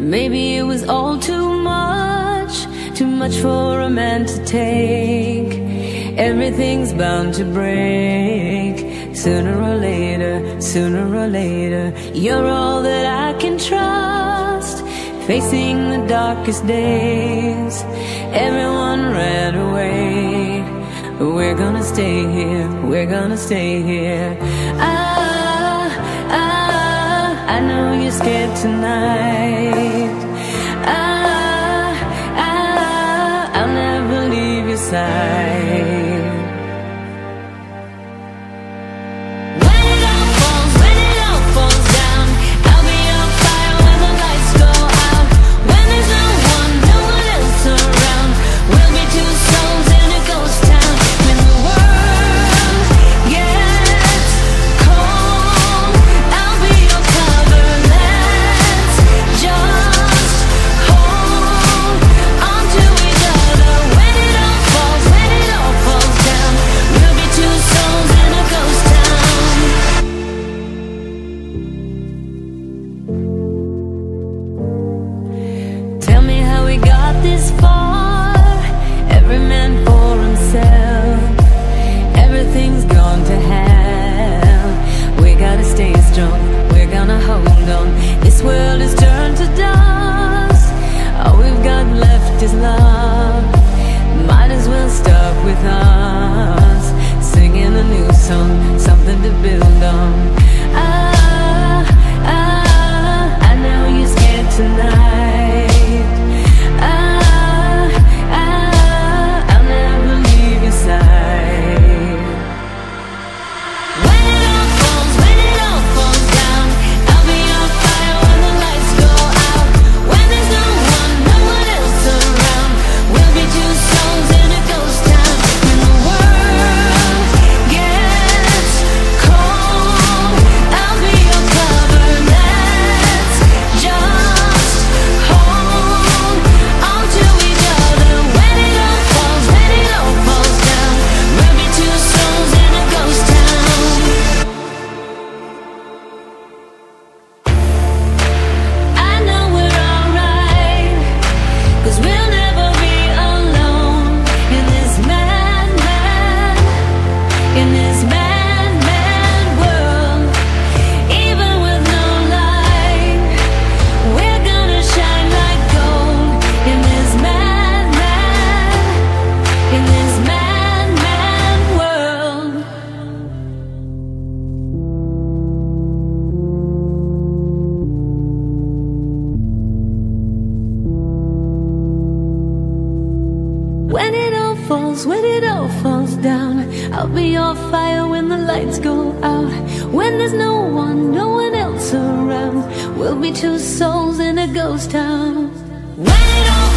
Maybe it was all too much, too much for a man to take. Everything's bound to break sooner or later, sooner or later. You're all that I can trust. Facing the darkest days, everyone ran away. We're gonna stay here, we're gonna stay here. Ah, ah. I know you're scared tonight. Ah, ah, I'll never leave your side. is far. When it all falls, when it all falls down I'll be on fire when the lights go out. When there's no one, no one else around We'll be two souls in a ghost town. When it all